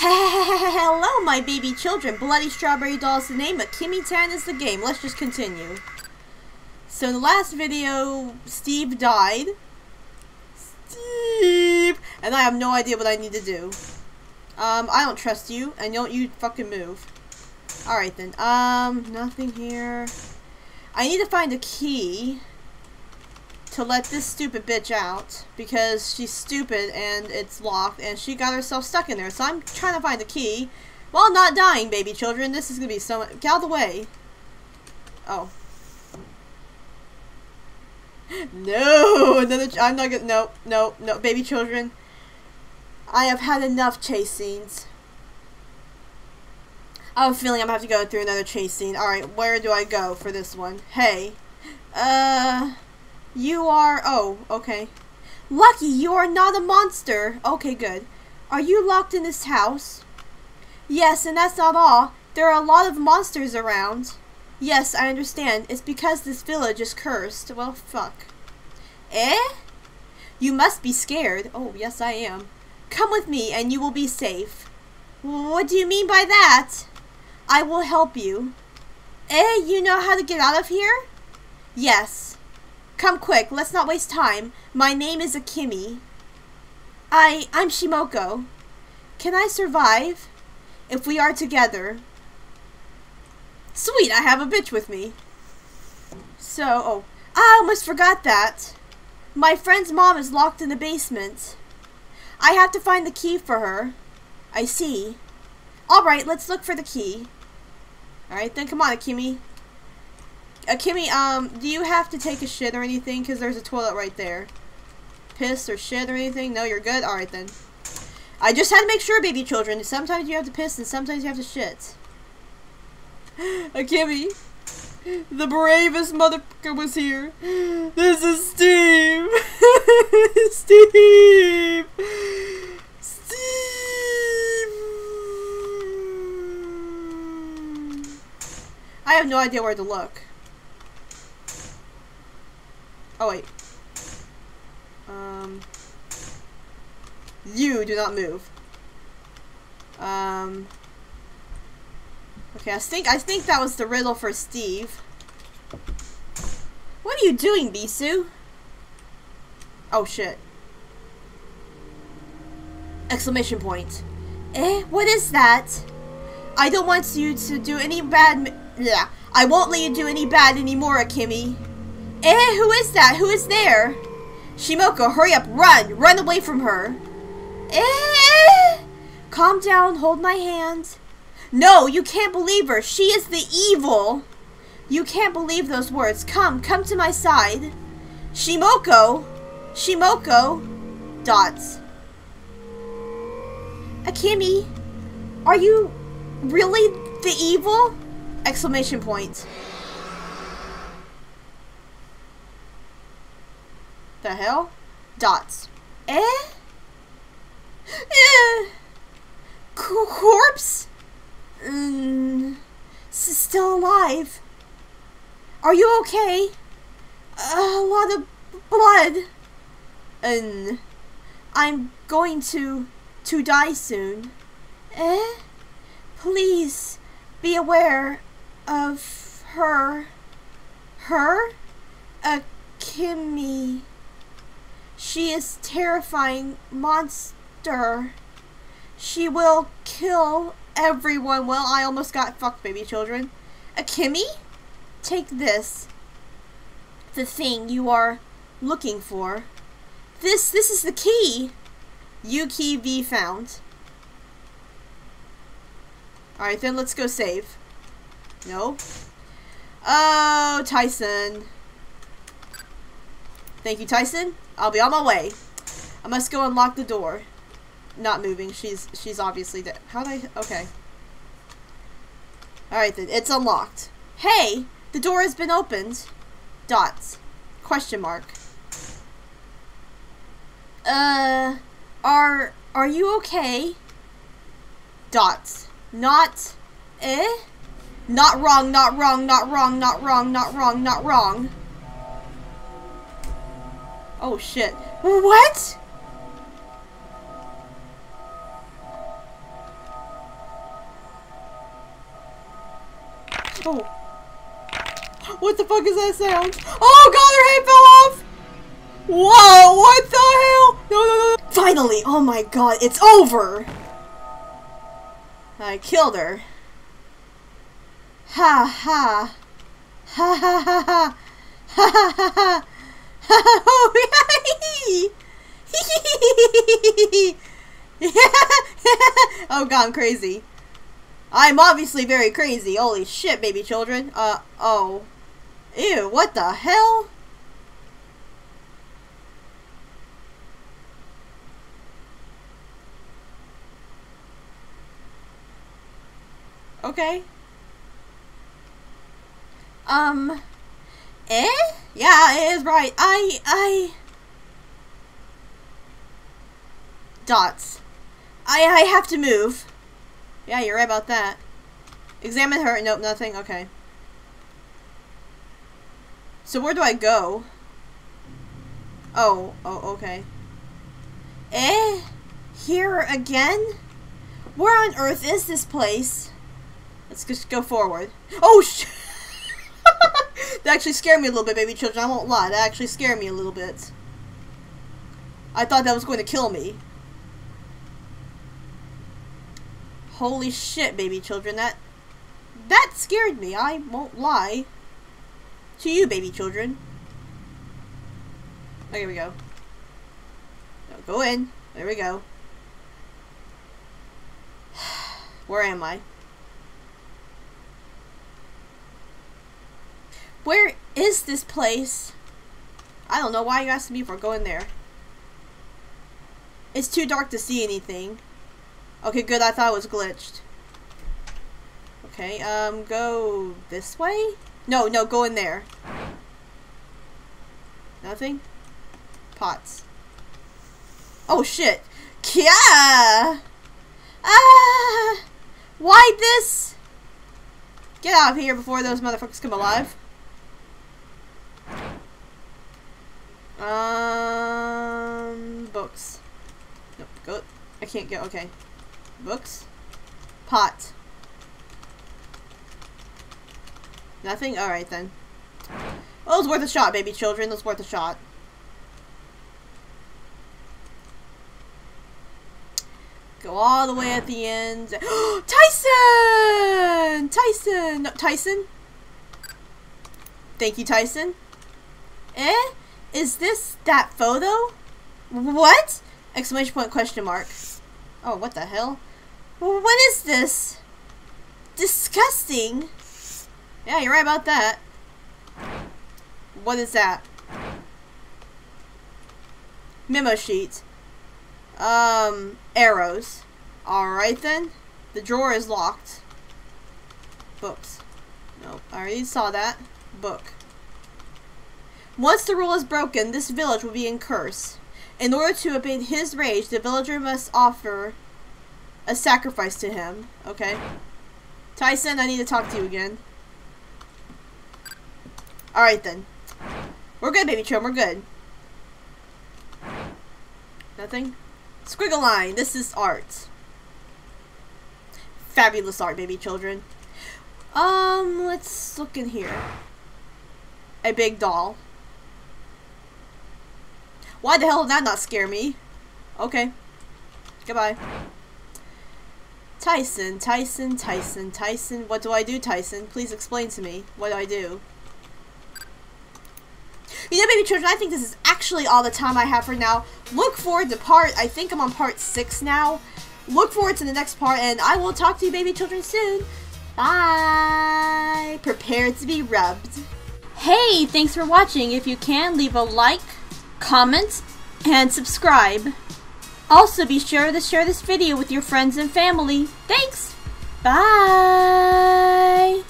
Hello, my baby children. Bloody Strawberry Doll is the name, but Akemi Tan is the game. Let's just continue. So in the last video, Steve died. Steve! And I have no idea what I need to do. Um, I don't trust you, and don't you fucking move. Alright then, um, nothing here. I need to find a key to let this stupid bitch out because she's stupid and it's locked and she got herself stuck in there. So I'm trying to find the key while not dying, baby children. This is going to be so much. Get out of the way. Oh. No, another. I'm not gonna. No, no, no, baby children. I have had enough chase scenes. I have a feeling I'm gonna have to go through another chase scene. Alright, where do I go for this one? Hey. Uh. You are. Oh, okay. Lucky, you are not a monster. Okay, good. Are you locked in this house? Yes, and that's not all. There are a lot of monsters around. Yes, I understand. It's because this village is cursed. Well, fuck. Eh? You must be scared. Oh, yes, I am. Come with me, and you will be safe. What do you mean by that? I will help you. Eh, you know how to get out of here? Yes. Come quick, let's not waste time. My name is Akemi. I, I'm Shimoko. Can I survive? If we are together. Sweet, I have a bitch with me. So, oh, I almost forgot that. My friend's mom is locked in the basement. I have to find the key for her. I see. Alright, let's look for the key. Alright, then come on, Akemi. Akemi, um, do you have to take a shit or anything? Because there's a toilet right there. Piss or shit or anything? No, you're good? Alright then. I just had to make sure, baby children. Sometimes you have to piss and sometimes you have to shit. Akemi, the bravest motherfucker was here. This is Steve. Steve. Steve. I have no idea where to look. Oh wait. Um. You do not move. Um. Okay, I think I think that was the riddle for Steve. What are you doing, Bisu? Oh shit. Exclamation point. Eh? What is that? I don't want you to do any bad. Yeah, I won't let you do any bad anymore, Akemi. Eh? Who is that? Who is there? Shimoko, hurry up! Run! Run away from her! Eh? Calm down. Hold my hand. No, you can't believe her. She is the evil. You can't believe those words. Come, come to my side. Shimoko. Shimoko. Dots. Akemi, are you really the evil? Exclamation point. The hell? Dots. Eh? Eh? corpse? Mm, still alive. Are you okay? A lot of blood. And I'm going to to die soon. Eh? Please be aware of her. Her? A Kimmy. She is terrifying monster. She will kill everyone. Well, I almost got fucked, baby children. Akemi? Take this. The thing you are looking for. This, this is the key. Key V found. Alright, then let's go save. No. Oh, Tyson. Thank you, Tyson. I'll be on my way. I must go unlock the door. Not moving. She's she's obviously dead. How do I... Okay. Alright then. It's unlocked. Hey! The door has been opened. Dots. Question mark. Uh... Are... Are you okay? Dots. Not... Eh? Not wrong, not wrong, not wrong, not wrong, not wrong, not wrong. Oh shit. What? Oh. What the fuck is that sound? Oh god, their head fell off! Whoa, what the hell? No, no, no. Finally, oh my god, it's over! I killed her. Ha ha. Ha ha ha ha. Ha ha ha ha. oh god, I'm crazy. I'm obviously very crazy. Holy shit, baby children. Uh, oh. Ew, what the hell? Okay. Um. Eh? Yeah, it is right. I, I... Dots. I, I have to move. Yeah, you're right about that. Examine her. Nope, nothing. Okay. So where do I go? Oh, oh, okay. Eh? Here again? Where on earth is this place? Let's just go forward. Oh, sh That actually scared me a little bit, baby children. I won't lie. That actually scared me a little bit. I thought that was going to kill me. Holy shit, baby children. That that scared me. I won't lie. To you, baby children. Oh, here we go. go in. There we go. Where am I? Where is this place? I don't know why you asked me for going there. It's too dark to see anything. Okay, good. I thought it was glitched. Okay, um, go this way? No, no, go in there. Nothing? Pots. Oh, shit. Yeah! Ah! Why this? Get out of here before those motherfuckers come alive. Um, books. Nope, go. I can't get, okay. Books. Pot. Nothing? Alright then. Well, it was worth a shot, baby children. It was worth a shot. Go all the way at the end. Tyson! Tyson! No, Tyson? Thank you, Tyson. Eh? Is this that photo? What? Exclamation point question mark. Oh, what the hell? What is this? Disgusting. Yeah, you're right about that. What is that? Memo sheet. Um, arrows. Alright then. The drawer is locked. Books. Nope, I already saw that. Book. Once the rule is broken, this village will be in curse. In order to abate his rage, the villager must offer a sacrifice to him. Okay. Tyson, I need to talk to you again. Alright then. We're good, baby chum. We're good. Nothing? Squiggle line. This is art. Fabulous art, baby children. Um, let's look in here. A big doll. Why the hell did that not scare me? Okay. Goodbye. Tyson, Tyson, Tyson, Tyson. What do I do, Tyson? Please explain to me. What do I do? You know, baby children, I think this is actually all the time I have for now. Look forward to part, I think I'm on part 6 now. Look forward to the next part, and I will talk to you, baby children, soon. Bye! Prepare to be rubbed. Hey, thanks for watching. If you can, leave a like, comment, and subscribe. Also be sure to share this video with your friends and family. Thanks! Bye!